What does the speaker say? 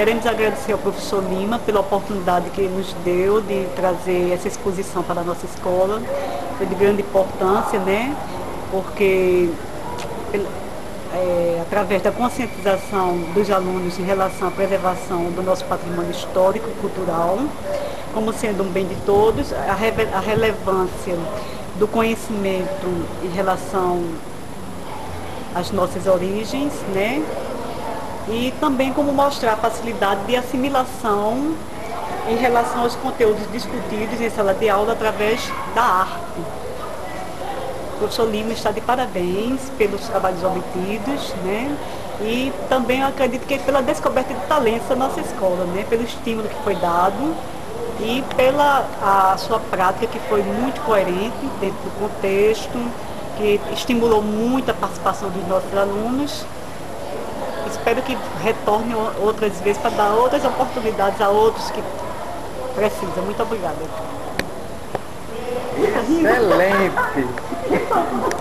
Queremos agradecer ao professor Lima pela oportunidade que nos deu de trazer essa exposição para a nossa escola. Foi de grande importância, né? Porque é, através da conscientização dos alunos em relação à preservação do nosso patrimônio histórico e cultural, como sendo um bem de todos, a, a relevância do conhecimento em relação às nossas origens, né? E também como mostrar a facilidade de assimilação em relação aos conteúdos discutidos em sala de aula através da arte. O professor Lima está de parabéns pelos trabalhos obtidos, né? E também acredito que pela descoberta de talentos da nossa escola, né? Pelo estímulo que foi dado e pela a sua prática que foi muito coerente dentro do contexto, que estimulou muito a participação dos nossos alunos. Espero que retorne outras vezes para dar outras oportunidades a outros que precisam. Muito obrigada. Excelente!